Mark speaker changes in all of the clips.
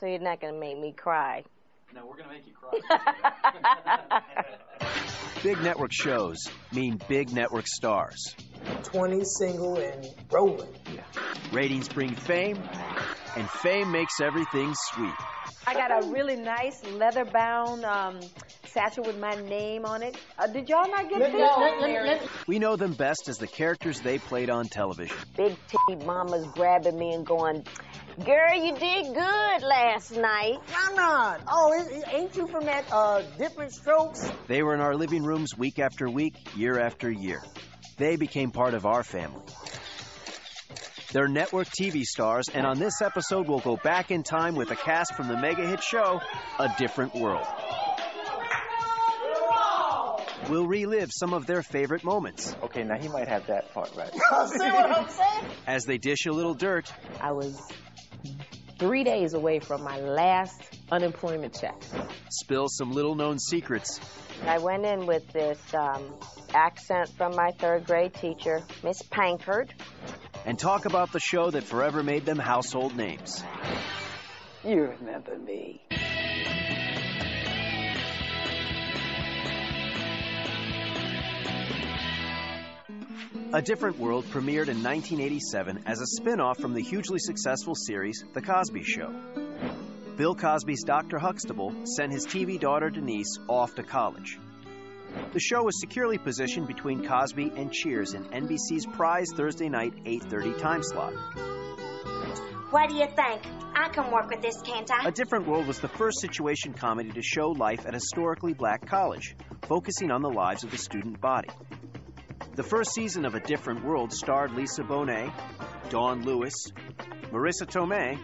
Speaker 1: So you're not gonna make me cry.
Speaker 2: No, we're gonna make you cry.
Speaker 3: Big network shows mean big network stars.
Speaker 4: 20 single and rolling. Yeah.
Speaker 3: Ratings bring fame, and fame makes everything sweet.
Speaker 5: I got a really nice leather bound um, satchel with my name on it. Uh, did y'all not get this?
Speaker 3: We know them best as the characters they played on television.
Speaker 1: Big titty mamas grabbing me and going, Girl, you did good last night.
Speaker 4: Ron Ron. Oh, it, it- ain't you from that uh, Diff'rent Strokes?
Speaker 3: They were in our living rooms week after week, year after year. They became part of our family. They're network TV stars, and on this episode, we'll go back in time with a cast from the mega hit show, A Different World. We'll relive some of their favorite moments
Speaker 6: Okay, now he might have that part right.
Speaker 4: See what I'm saying?
Speaker 3: as they dish a little dirt
Speaker 5: I was three days away from my last unemployment check.
Speaker 3: spill some little known secrets,
Speaker 1: I went in with this um, accent from my third grade teacher, Miss Pankard.
Speaker 3: and talk about the show that forever made them household names.
Speaker 7: You remember me.
Speaker 3: A Different World premiered in 1987 as a spin off from the hugely successful series The Cosby Show. Bill Cosby's Dr. Huxtable sent his TV daughter Denise off to college. The show was securely positioned between Cosby and Cheers in NBC's prize Thursday night 8:30 time slot.
Speaker 8: What do you think? I can work with this, can't I?
Speaker 3: A Different World was the first situation comedy to show life at a historically black college, focusing on the lives of the student body. The first season of A Different World starred Lisa Bonet, Dawnn Lewis, Marisa Tomei,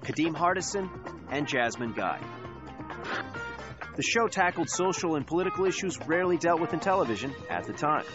Speaker 3: Kadeem Hardison, and Jasmine Guy. The show tackled social and political issues rarely dealt with in television at the time.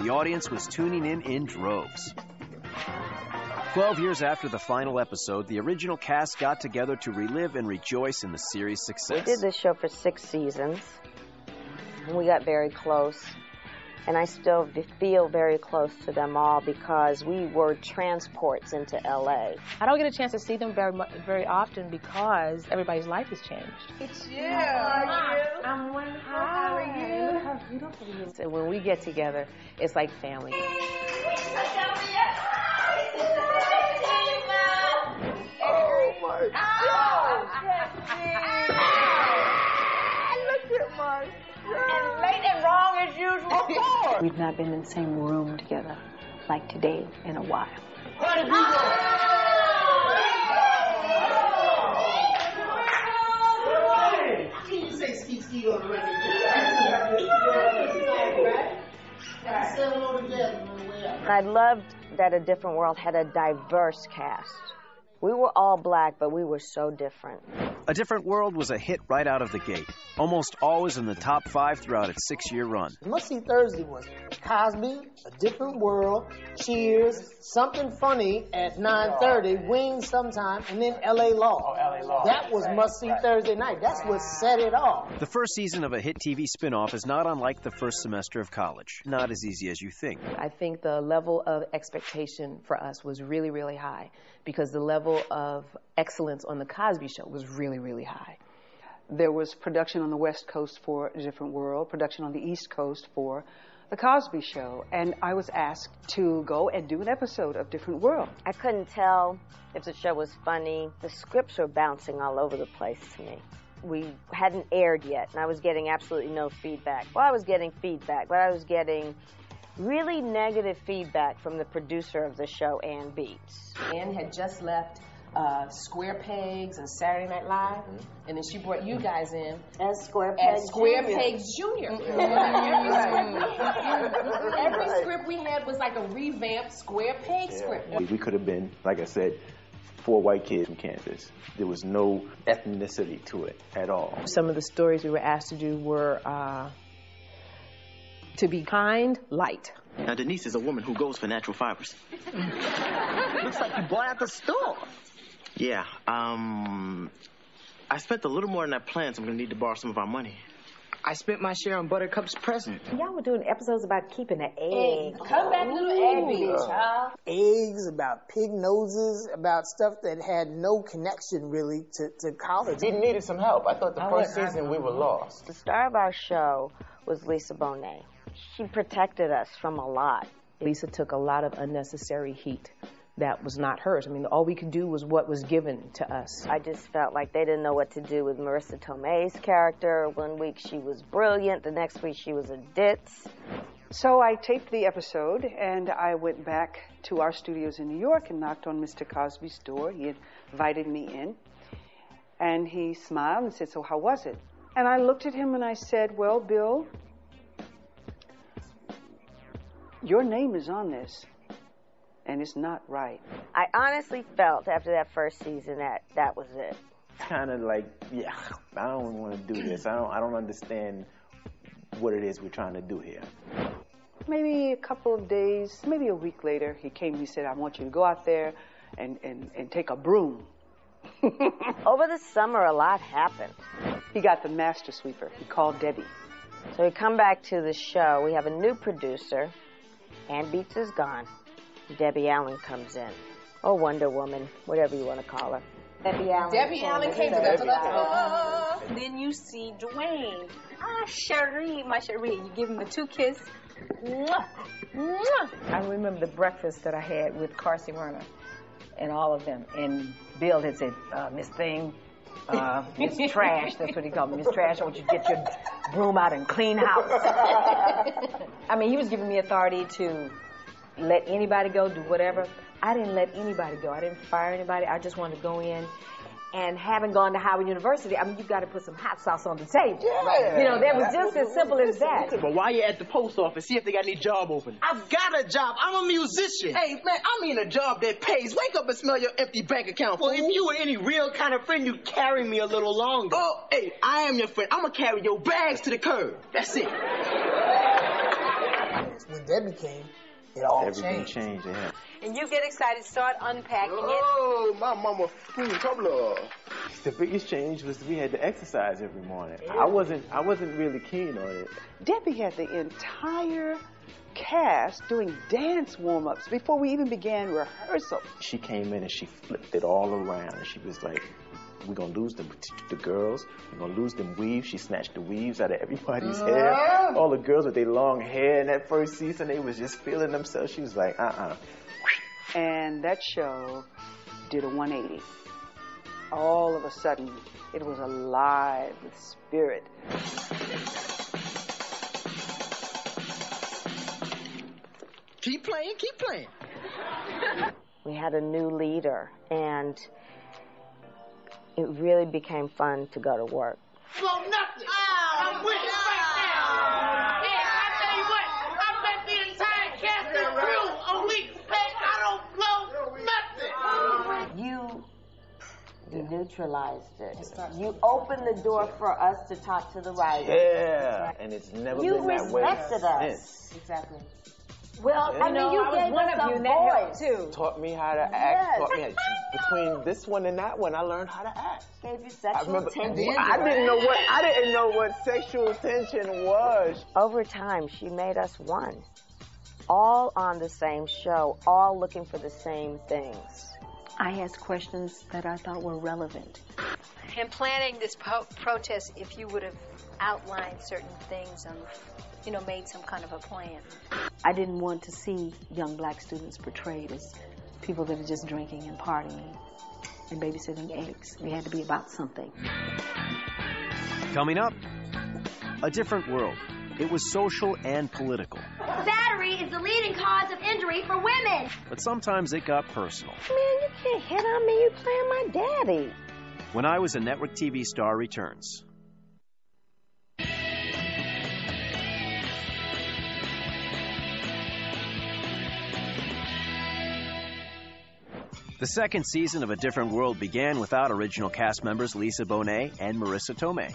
Speaker 3: The audience was tuning in in droves. Twelve years after the final episode, the original cast got together to relive and rejoice in the series' success.
Speaker 1: We did this show for six seasons. We got very close. And I still feel very close to them all because we were transports into LA.
Speaker 5: I don't get a chance to see them very mu- very often because everybody's life has changed.
Speaker 4: It's you. I'm wonderful. How are you?
Speaker 5: Look how beautiful he is. And when we get together, it's like family.
Speaker 7: We've not been in the same room together like today in a while.
Speaker 4: I
Speaker 1: loved that A Different World had a diverse cast. We were all black, but we were so different.
Speaker 3: A Different World was a hit right out of the gate, almost always in the top five throughout its six year run.
Speaker 4: Must See Thursday was Cosby, A Different World, Cheers, Something Funny at 9.30, Wings sometime, and then L.A. Law.
Speaker 6: Oh, LA Law.
Speaker 4: That was Must See Thursday night. That's what set it off.
Speaker 3: The first season of a hit TV spin off is not unlike the first semester of college. Not as easy as you think.
Speaker 5: I think the level of expectation for us was really, really high because the level of excellence on the Cosby Show was really, really high.
Speaker 7: There was production on the West Coast for A Different World, production on the East Coast for The Cosby Show, and I was asked to go and do an episode of Different World.
Speaker 1: I couldn't tell if the show was funny. The scripts were bouncing all over the place to me. We hadn't aired yet, and I was getting absolutely no feedback. Well, I was getting feedback, but I was getting really negative feedback from the producer of the show, Anne Beatts.
Speaker 5: Ann had just left uh, Square Pegs and Saturday Night Live, and then she brought you guys in
Speaker 1: As Square
Speaker 5: as Square
Speaker 1: Jr.
Speaker 5: Pegs Junior. Every script we had was like a revamped Square Peg script.
Speaker 6: We, we could have been, like I said, four white kids from Kansas. There was no ethnicity to it at all.
Speaker 5: Some of the stories we were asked to do were uh, to be kind, light.
Speaker 9: Now, Denise is a woman who goes for natural fibers.
Speaker 4: Looks like you bought at the store.
Speaker 9: Yeah, um, I spent a little more than I planned, so I'm gonna need to borrow some of our money.
Speaker 10: I spent my share on Buttercup's present.
Speaker 11: Y'all were doing episodes about keeping the egg.
Speaker 4: Come back to the egg, child. Eggs, about pig noses, about stuff that had no connection really to, to college.
Speaker 6: We needed some help. I thought the
Speaker 1: I
Speaker 6: first
Speaker 1: would-
Speaker 6: season we were lost.
Speaker 1: The star of our show was Lisa Bonet. She protected us from a lot.
Speaker 5: Lisa took a lot of unnecessary heat that was not hers. I mean, all we could do was what was given to us.
Speaker 1: I just felt like they didn't know what to do with Marisa Tomei's character. One week she was brilliant, the next week she was a ditz.
Speaker 7: So I taped the episode and I went back to our studios in New York and knocked on Mr. Cosby's door. He invited me in. And he smiled and said, So, how was it? And I looked at him and I said, Well, Bill, your name is on this, and it's not right.
Speaker 1: I honestly felt after that first season that that was it.
Speaker 6: Kind of like, yeah, I don't want to do this. I don't. I don't understand what it is we're trying to do here.
Speaker 7: Maybe a couple of days, maybe a week later, he came he said, I want you to go out there and, and, and take a broom.
Speaker 1: Over the summer, a lot happened.
Speaker 7: He got the master sweeper. He called Debbie.
Speaker 1: So we come back to the show. We have a new producer. Anne Beatts is gone. Debbie Allen comes in. Or Wonder Woman, whatever you want to call her.
Speaker 11: Debbie Allen.
Speaker 12: Debbie Allen came to
Speaker 11: Debbie
Speaker 12: the
Speaker 11: Allen.
Speaker 12: Then you see Dwayne. Ah, Cherie, my Cherie. You give him a two kiss. Mwah, mwah.
Speaker 11: I remember the breakfast that I had with Carsey Werner and all of them. And Bill had said, uh, Miss Thing, uh, Miss Trash, that's what he called me, Miss Trash, I want you to get your broom out and clean house. I mean, he was giving me authority to let anybody go, do whatever. I didn't let anybody go. I didn't fire anybody. I just wanted to go in. And having gone to Howard University, I mean, you've got to put some hot sauce on the table.
Speaker 10: Yeah.
Speaker 11: You know, that was just as simple as that.
Speaker 9: But while you're at the post office, see if they got any job open.
Speaker 10: I've got a job. I'm a musician.
Speaker 9: Hey, man, I mean a job that pays. Wake up and smell your empty bank account.
Speaker 10: Well,
Speaker 9: fool.
Speaker 10: if you were any real kind of friend, you'd carry me a little longer.
Speaker 9: Oh, hey, I am your friend. I'm gonna carry your bags to the curb. That's it.
Speaker 4: When Debbie came, it all
Speaker 6: Everything
Speaker 4: changed.
Speaker 6: changed. Yeah.
Speaker 12: And you get excited, start unpacking it.
Speaker 9: Oh, my mama fool trouble.
Speaker 6: The biggest change was we had to exercise every morning. I wasn't. I wasn't really keen on it.
Speaker 7: Debbie had the entire cast doing dance warm ups before we even began rehearsal.
Speaker 6: She came in and she flipped it all around, and she was like, "We're gonna lose the the girls. We're gonna lose them weaves." She snatched the weaves out of everybody's hair. All the girls with their long hair in that first season, they was just feeling themselves. She was like, "Uh-uh."
Speaker 7: And that show did a 180. All of a sudden, it was alive with spirit.
Speaker 10: Keep playing, keep playing.
Speaker 1: We had a new leader, and it really became fun to go to work.
Speaker 13: Blow nothing. I'm with it right now. Yeah, I tell you what, I bet the entire cast and crew a week's pay. I don't blow nothing.
Speaker 1: You you neutralized it. You opened the door for us to talk to the writers.
Speaker 6: Yeah, and it's never
Speaker 1: You
Speaker 6: been that way
Speaker 1: respected us.
Speaker 6: since.
Speaker 11: Exactly.
Speaker 1: Well, I mean,
Speaker 11: know,
Speaker 1: you
Speaker 11: I was
Speaker 1: gave
Speaker 11: one
Speaker 1: us
Speaker 11: of
Speaker 1: a
Speaker 11: you, and that helped,
Speaker 1: voice.
Speaker 11: too.
Speaker 6: Taught me how to act.
Speaker 1: Yes.
Speaker 6: Taught me how, between this one and that one, I learned how to act.
Speaker 1: Gave you
Speaker 6: I
Speaker 1: sexual
Speaker 6: remember.
Speaker 1: tension.
Speaker 6: I didn't know what I didn't know what sexual tension was.
Speaker 1: Over time, she made us one. All on the same show, all looking for the same things.
Speaker 14: I asked questions that I thought were relevant.
Speaker 12: In planning this po- protest, if you would have outlined certain things and, you know, made some kind of a plan.
Speaker 14: I didn't want to see young black students portrayed as people that are just drinking and partying and babysitting eggs. We had to be about something.
Speaker 3: Coming up, a different world. It was social and political,
Speaker 8: Battery is the leading cause of injury for women.
Speaker 3: but sometimes it got personal.
Speaker 1: Man, you can't hit on me. You playing my daddy.
Speaker 3: When I Was a Network TV Star returns. The second season of A Different World began without original cast members Lisa Bonet and Marisa Tomei.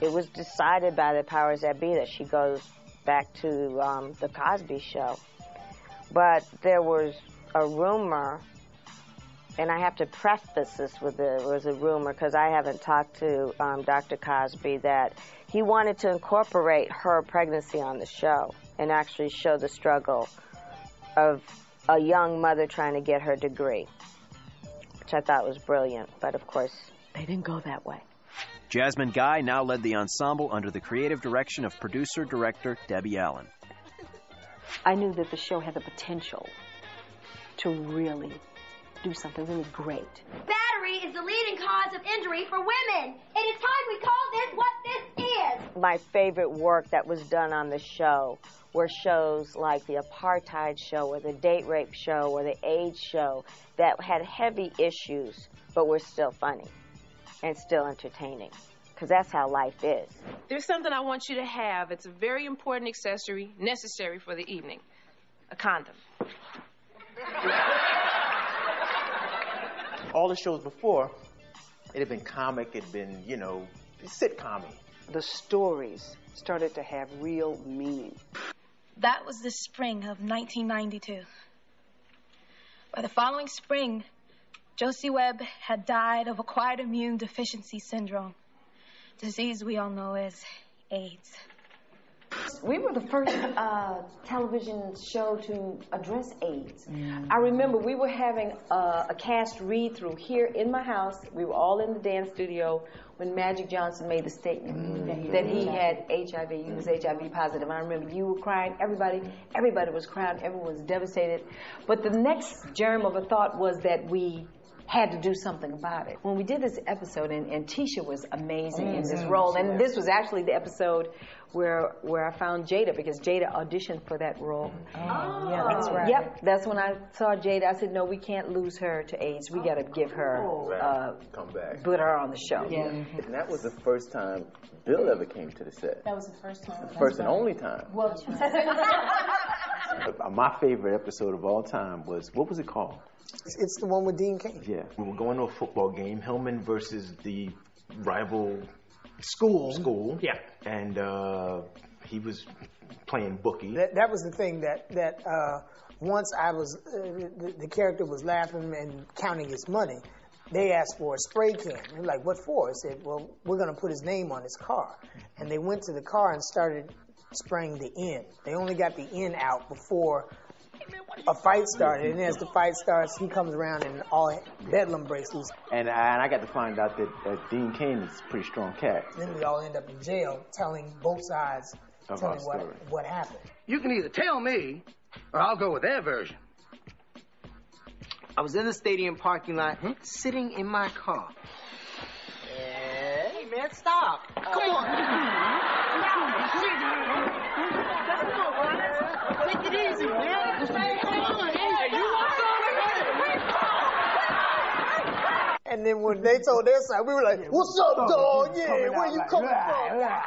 Speaker 1: It was decided by the powers that be that she goes back to um, the Cosby Show. But there was a rumor And I have to preface this with a, was a rumor because I haven't talked to um, Dr. Cosby that he wanted to incorporate her pregnancy on the show and actually show the struggle of a young mother trying to get her degree, which I thought was brilliant. But of course, they didn't go that way.
Speaker 3: Jasmine Guy now led the ensemble under the creative direction of producer director Debbie Allen.
Speaker 14: I knew that the show had the potential to really do something really great.
Speaker 15: Battery is the leading cause of injury for women. It is time we call this what this is.
Speaker 1: My favorite work that was done on the show were shows like the apartheid show or the date rape show or the AIDS show that had heavy issues but were still funny and still entertaining because that's how life is.
Speaker 16: There's something I want you to have. It's a very important accessory necessary for the evening a condom.
Speaker 6: All the shows before, it had been comic, it had been, you know, sitcom
Speaker 7: The stories started to have real meaning.
Speaker 17: That was the spring of 1992. By the following spring, Josie Webb had died of acquired immune deficiency syndrome, disease we all know as AIDS.
Speaker 11: We were the first uh, television show to address AIDS. Mm. I remember we were having a, a cast read through here in my house. We were all in the dance studio when Magic Johnson made the statement mm. that he had HIV. He was HIV positive. I remember you were crying. Everybody, everybody was crying. Everyone was devastated. But the next germ of a thought was that we had to do something about it. When we did this episode, and, and Tisha was amazing in this
Speaker 14: Mhm.
Speaker 11: role, and this was actually the episode where where I found Jada because Jada auditioned for that role.
Speaker 14: Oh, yeah, that's right.
Speaker 11: Yep, that's when I saw Jada. I said, no, we can't lose her to AIDS. We got to give her, uh,
Speaker 6: come back.
Speaker 11: put her on the show.
Speaker 6: Yeah, And that was the first time Bill ever came to the set.
Speaker 14: That was the first time.
Speaker 6: The first and only time.
Speaker 14: Well,
Speaker 6: Uh, My favorite episode of all time was what was it called?
Speaker 4: It's the one with Dean Cain.
Speaker 6: Yeah, we were going to a football game, Hillman versus the rival
Speaker 4: school.
Speaker 6: School. Yeah, and uh, he was playing bookie.
Speaker 4: That, that was the thing that that uh, once I was uh, the, the character was laughing and counting his money. They asked for a spray can. They're like, "What for?" I said, "Well, we're going to put his name on his car." And they went to the car and started spraying the N. They only got the N out before a fight started. And as the fight starts, he comes around and all bedlam breaks loose.
Speaker 6: And I, and I got to find out that, that Dean Cain is a pretty strong cat.
Speaker 4: Then we all end up in jail telling both sides,
Speaker 6: Of
Speaker 4: telling what
Speaker 6: story.
Speaker 4: what happened.
Speaker 18: You can either tell me, or I'll go with their version.
Speaker 10: I was in the stadium parking lot, mm-hmm. sitting in my car. Hey, man, stop. Come on. Take it easy, man. Come on. Hey, you want
Speaker 4: And then when they told their side, we were like, "What's up, oh, dog? Yeah, where you coming from?"
Speaker 6: yeah,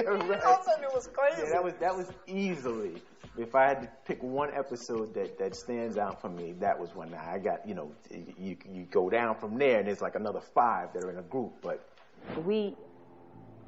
Speaker 6: right.
Speaker 4: All of it was crazy.
Speaker 6: Yeah, that was that was easily. If I had to pick one episode that, that stands out for me, that was one. I got you know you you go down from there and there's like another five that are in a group, but
Speaker 14: we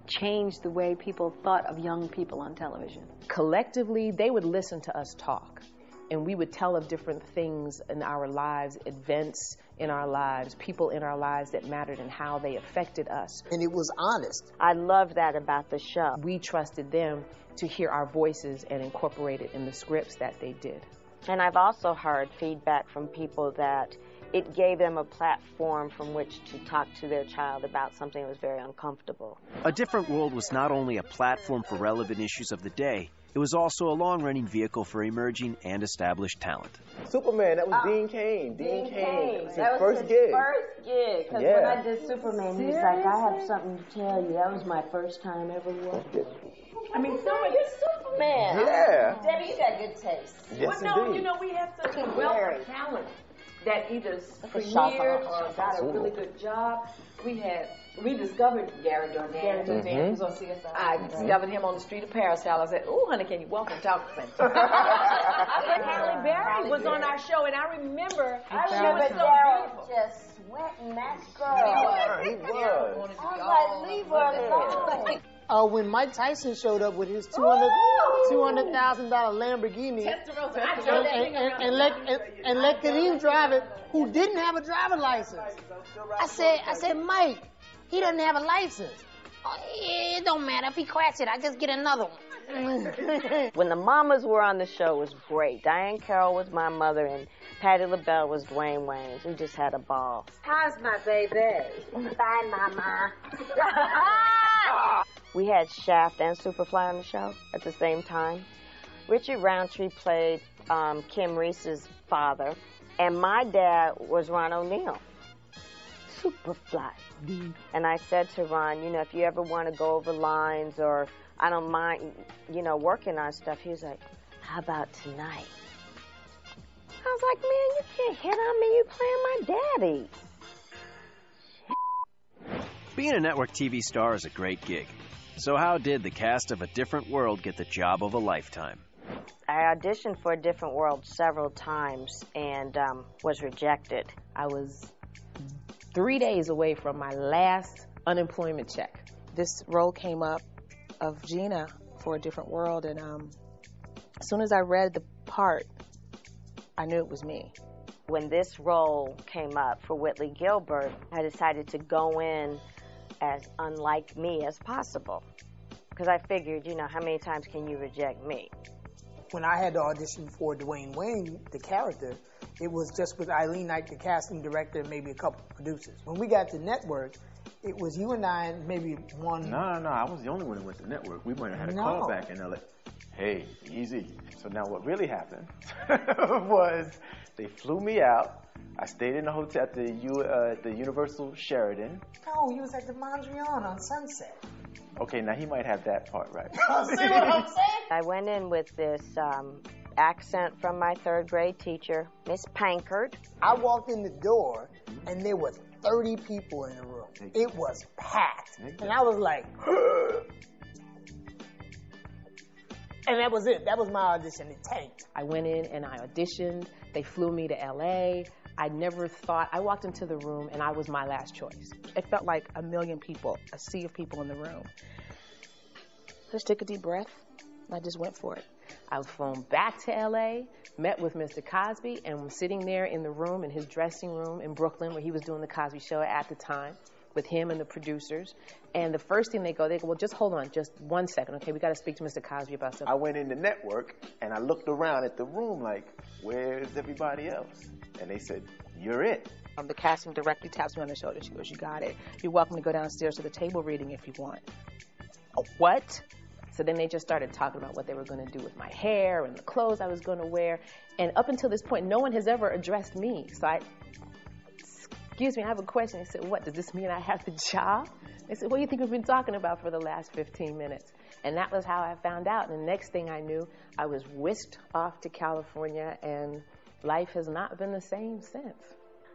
Speaker 14: changed the way people thought of young people on television.
Speaker 5: Collectively, they would listen to us talk. And we would tell of different things in our lives, events in our lives, people in our lives that mattered and how they affected us.
Speaker 4: And it was honest.
Speaker 1: I love that about the show.
Speaker 5: We trusted them to hear our voices and incorporate it in the scripts that they did.
Speaker 1: And I've also heard feedback from people that it gave them a platform from which to talk to their child about something that was very uncomfortable.
Speaker 3: A Different World was not only a platform for relevant issues of the day, it was also a long running vehicle for emerging and established talent.
Speaker 6: Superman, that was
Speaker 1: Oh.
Speaker 6: Dean Cain. Dean, Cain. That was his
Speaker 1: That was
Speaker 6: first
Speaker 1: his
Speaker 6: gig.
Speaker 1: First gig. Because
Speaker 6: Yeah.
Speaker 1: when I did Superman, he was like, I have something to tell you. That was my first time ever working. I mean, so you're Superman.
Speaker 6: Yeah.
Speaker 1: Debbie, you got good taste.
Speaker 6: Yes,
Speaker 5: well, no,
Speaker 6: indeed.
Speaker 5: you know, we have such a wealth of talent that either premiered or got a really good job. We had, we discovered Gary Dourdan. Gary Dourdan
Speaker 11: Mhm.
Speaker 5: was on CSI.
Speaker 11: I discovered him on the street of Paris. I said, "Oh, honey, can you walk and talk to me?"
Speaker 5: but Halle Berry was on our show, and I remember
Speaker 1: I
Speaker 5: she
Speaker 1: remember
Speaker 5: was so
Speaker 1: Daryl
Speaker 5: beautiful.
Speaker 1: just sweating that girl.
Speaker 6: He was.
Speaker 1: I was like, leave her alone.
Speaker 4: Uh, when Mike Tyson showed up with his 200 $200,000 Lamborghini and, and, and, and let and, and let Kadeem drive it, who didn't have a driver license. I said, I said, Mike, he doesn't have a license. Oh, it don't matter if he cracks it. I just get another one.
Speaker 1: when the mamas were on the show, it was great. Diahann Carroll was my mother, and Patti LaBelle was Dwayne Wayne's. We just had a ball.
Speaker 11: How's my baby?
Speaker 15: Bye, Mama.
Speaker 1: We had Shaft and Superfly on the show at the same time. Richard Roundtree played um, Kim Reese's father, and my dad was Ron O'Neal. Superfly. And I said to Ron, you know, if you ever want to go over lines or I don't mind, you know, working on stuff, he was like, how about tonight? I was like, man, you can't hit on me. You playing my daddy.
Speaker 3: Being a network TV star is a great gig. So, how did the cast of A Different World get the job of a lifetime?
Speaker 1: I auditioned for a different world several times and um, was rejected.
Speaker 5: I was three days away from my last unemployment check.
Speaker 19: This role came up of Gina for a different world, and um, as soon as I read the part, I knew it was me.
Speaker 1: When this role came up for Whitley Gilbert, I decided to go in as unlike me as possible. Because I figured, you know, how many times can you reject me?
Speaker 4: When I had to audition for Dwayne Wayne, the character, it was just with Eileen Knight, the casting director, and maybe a couple of producers. When we got to network, it was you and I and maybe one.
Speaker 6: No, no, no. I was the only one who went to network. We might have had a
Speaker 4: No.
Speaker 6: call back and they're like, hey, easy. So now what really happened was they flew me out. I stayed in the hotel at the, U, uh, the Universal Sheraton.
Speaker 4: No, he was at the Mondrian on Sunset.
Speaker 6: Okay, now he might have that part right.
Speaker 4: See what I'm saying?
Speaker 1: I went in with this um, accent from my third grade teacher, Miss Pankard.
Speaker 4: I walked in the door and there were 30 people in the room. It was packed. And I was like, and that was it. That was my audition. It tanked.
Speaker 5: I went in and I auditioned. They flew me to LA. I never thought, I walked into the room and I was my last choice.
Speaker 19: It felt like a million people, a sea of people in the room. Just took a deep breath. and I just went for it.
Speaker 5: I was flown back to LA, met with Mr. Cosby, and was sitting there in the room, in his dressing room in Brooklyn, where he was doing the Cosby Show at the time, with him and the producers. And the first thing they go, they go, well, just hold on, just one second, okay? We got to speak to Mr. Cosby about something.
Speaker 6: I went in the network and I looked around at the room like, where's everybody else? And they said, you're it.
Speaker 19: Um, the casting directly taps me on the shoulder. She goes, You got it. You're welcome to go downstairs to the table reading if you want.
Speaker 5: A what? So then they just started talking about what they were going to do with my hair and the clothes I was going to wear. And up until this point, no one has ever addressed me. So I, excuse me, I have a question. They said, what, does this mean I have the job? They said, what do you think we've been talking about for the last 15 minutes? And that was how I found out. And the next thing I knew, I was whisked off to California, and life has not been the same since.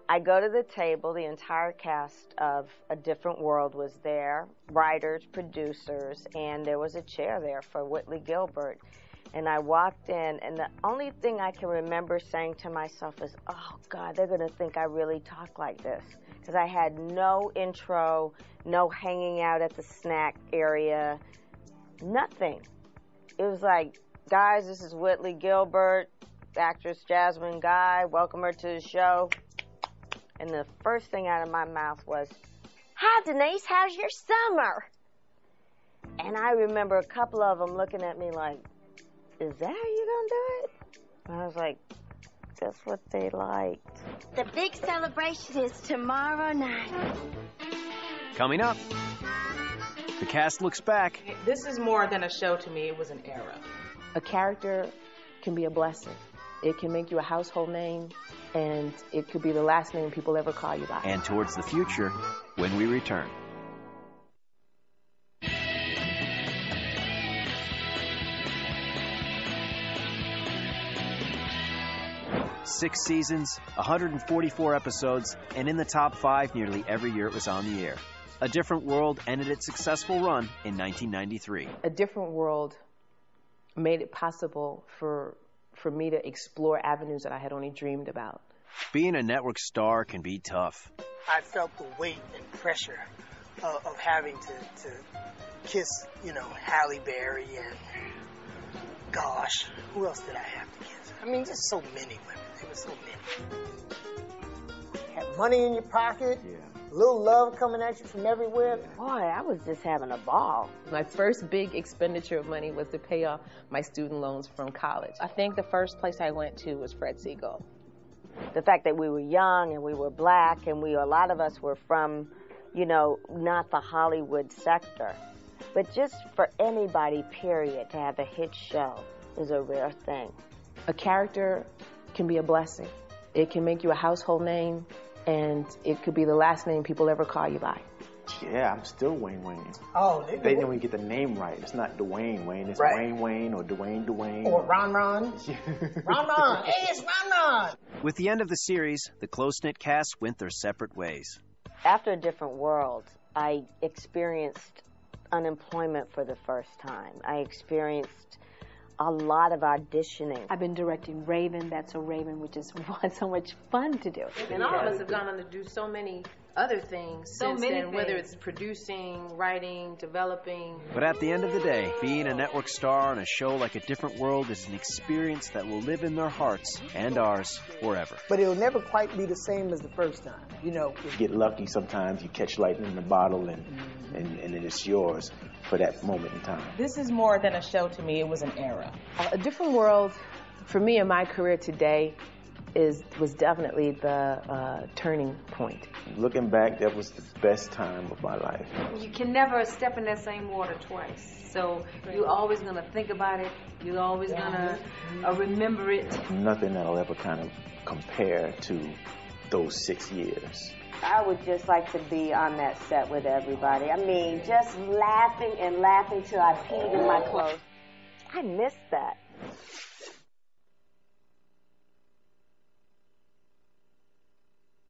Speaker 1: I go to the table, the entire cast of A Different World was there, writers, producers, and there was a chair there for Whitley Gilbert. And I walked in, and the only thing I can remember saying to myself is, oh God, they're going to think I really talk like this. Because I had no intro, no hanging out at the snack area, nothing. It was like, guys, this is Whitley Gilbert, actress Jasmine Guy, welcome her to the show. And the first thing out of my mouth was, Hi, Denise, how's your summer? And I remember a couple of them looking at me like, Is that how you gonna do it? And I was like, That's what they liked.
Speaker 15: The big celebration is tomorrow night.
Speaker 3: Coming up, the cast looks back
Speaker 20: This is more than a show to me, it was an era.
Speaker 5: A character can be a blessing. It can make you a household name, and it could be the last name people ever call you by.
Speaker 3: and towards the future when we return. Six seasons, 144 episodes, and in the top five nearly every year it was on the air. A Different World ended its successful run in 1993.
Speaker 5: A different world made it possible for for me to explore avenues that I had only dreamed about.
Speaker 3: Being a network star can be tough.
Speaker 4: I felt the weight and pressure uh, of having to, to kiss, you know, Halle Berry and gosh, who else did I have to kiss? I mean, just so many women. There were so many. Had money in your pocket.
Speaker 6: Yeah.
Speaker 4: Little love coming at you from everywhere.
Speaker 1: Boy, I was just having a ball.
Speaker 5: My first big expenditure of money was to pay off my student loans from college.
Speaker 19: I think the first place I went to was Fred Segal.
Speaker 1: The fact that we were young and we were black and we a lot of us were from, you know, not the Hollywood sector. But just for anybody, period, to have a hit show is a rare thing.
Speaker 5: A character can be a blessing. It can make you a household name, and it could be the last name people ever call you by.
Speaker 6: Yeah, I'm still Wayne Wayne.
Speaker 4: Oh,
Speaker 6: They didn't even get the name right. It's not Dwayne Wayne. It's
Speaker 4: Right.
Speaker 6: Wayne Wayne or Dwayne Dwayne.
Speaker 4: Or Ron Ron. Ron Ron. Hey, it's Ron Ron.
Speaker 3: With the end of the series, the close knit cast went their separate ways.
Speaker 1: After a different world, I experienced unemployment for the first time. I experienced a lot of auditioning.
Speaker 14: I've been directing Raven, That's a Raven, which is so much fun to do.
Speaker 16: And all of us have gone on to do so many other things
Speaker 14: So
Speaker 16: since
Speaker 14: many
Speaker 16: then, whether it's producing, writing, developing.
Speaker 3: But at the end of the day, being a network star on a show like A Different World is an experience that will live in their hearts and ours forever.
Speaker 4: But it'll never quite be the same as the first time. You know,
Speaker 6: You get lucky sometimes. You catch lightning in a bottle, and and and it's yours for that moment in time.
Speaker 20: This is more than a show to me. It was an era.
Speaker 5: A different world, for me in my career today, is was definitely the uh, turning point.
Speaker 6: Looking back, that was the best time of my life.
Speaker 21: You can never step in that same water twice. So you're always going to think about it. You're always going to uh, remember it.
Speaker 6: Nothing that'll ever kind of compare to those six years.
Speaker 1: I would just like to be on that set with everybody. I mean, just laughing and laughing till I peed in my clothes. I miss that.